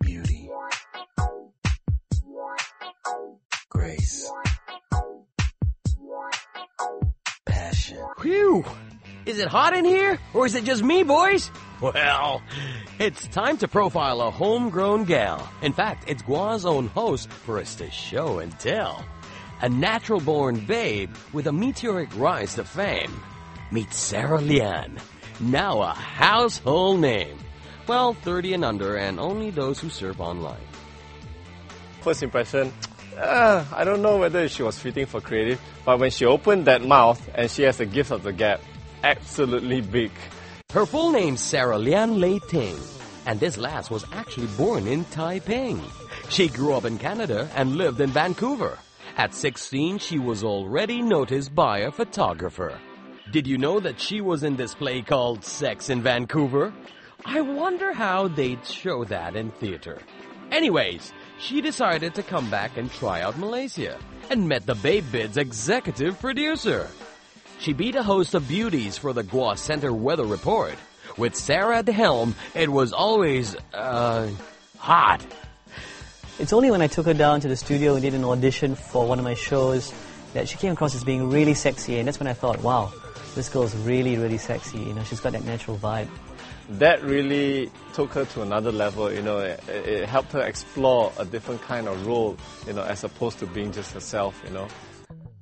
Beauty. Grace. Passion. Phew! Is it hot in here? Or is it just me, boys? Well, it's time to profile a homegrown gal. In fact, it's Gua's own host for us to show and tell. A natural born babe with a meteoric rise to fame. Meet Sarah Lian. Now a household name. Well, 30 and under, and only those who serve online. First impression, uh, I don't know whether she was fitting for creative, but when she opened that mouth and she has the gift of the gap, absolutely big. Her full name's Sarah Lian Lei Ting, and this lass was actually born in Taiping. She grew up in Canada and lived in Vancouver. At 16, she was already noticed by a photographer. Did you know that she was in this play called Sex in Vancouver? I wonder how they'd show that in theater. Anyways, she decided to come back and try out Malaysia and met the Babe Bits executive producer. She beat a host of beauties for the Gua Center weather report. With Sarah at the helm, it was always, uh, hot. It's only when I took her down to the studio and did an audition for one of my shows that she came across as being really sexy, and that's when I thought, wow, this girl's really, really sexy. You know, she's got that natural vibe. That really took her to another level, you know, it, it helped her explore a different kind of role, you know, as opposed to being just herself, you know.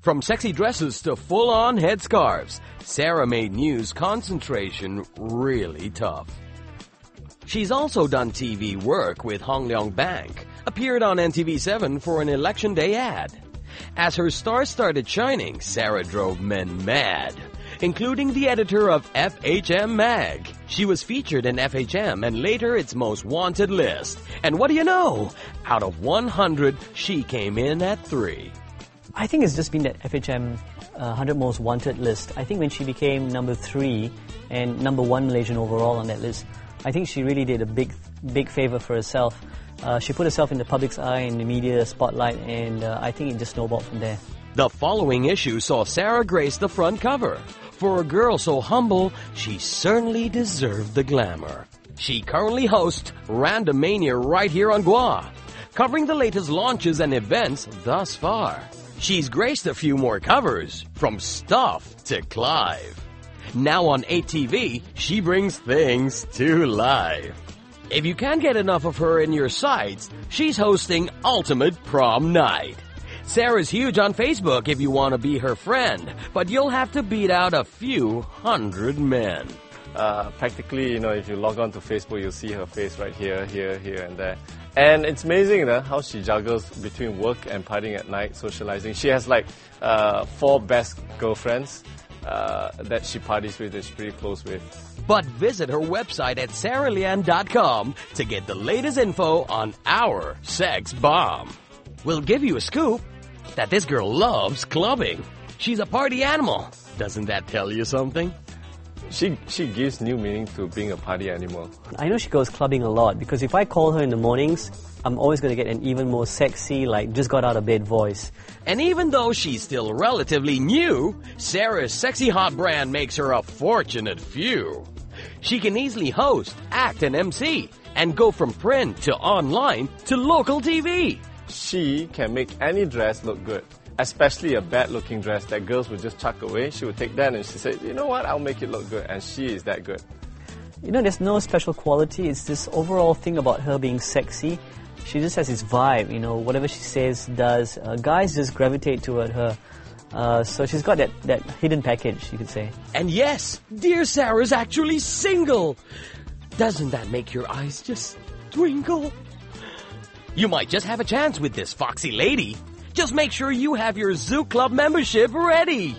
From sexy dresses to full-on headscarves, Sarah made news concentration really tough. She's also done TV work with Hong Leong Bank, appeared on NTV7 for an election day ad. As her stars started shining, Sarah drove men mad, including the editor of FHM Mag. She was featured in FHM and later its most wanted list. And what do you know? Out of 100, she came in at 3. I think it's just been that FHM uh, 100 Most Wanted list. I think when she became number three and number one Malaysian overall on that list, I think she really did a big, big favor for herself. Uh, she put herself in the public's eye in the media spotlight, and uh, I think it just snowballed from there. The following issue saw Sarah grace the front cover. For a girl so humble, she certainly deserved the glamour. She currently hosts Randomania right here on Gua, covering the latest launches and events thus far. She's graced a few more covers, from Stuff to Clive. Now on 8TV, she brings things to life. If you can't get enough of her in your sights, she's hosting Ultimate Prom Night. Sarah's huge on Facebook if you want to be her friend, but you'll have to beat out a few hundred men. Uh, practically, you know, if you log on to Facebook, you'll see her face right here, here, here, and there. And it's amazing you know, how she juggles between work and partying at night, socializing. She has like uh, four best girlfriends uh, that she parties with, that she's pretty close with. But visit her website at sarahlian.com to get the latest info on our sex bomb. We'll give you a scoop that this girl loves clubbing. She's a party animal. Doesn't that tell you something? She she gives new meaning to being a party animal. I know she goes clubbing a lot because if I call her in the mornings, I'm always going to get an even more sexy, like just got out of bed voice. And even though she's still relatively new, Sarah's sexy hot brand makes her a fortunate few. She can easily host, act, and MC, and go from print to online to local TV. She can make any dress look good, especially a bad looking dress that girls would just chuck away. She would take that and she said, you know what, I'll make it look good. And she is that good. You know, there's no special quality. It's this overall thing about her being sexy. She just has this vibe, you know, whatever she says, does. Uh, guys just gravitate toward her. Uh, so she's got that, that hidden package, you could say. And yes, dear Sarah's actually single. Doesn't that make your eyes just twinkle? You might just have a chance with this foxy lady. Just make sure you have your Zouk Club membership ready.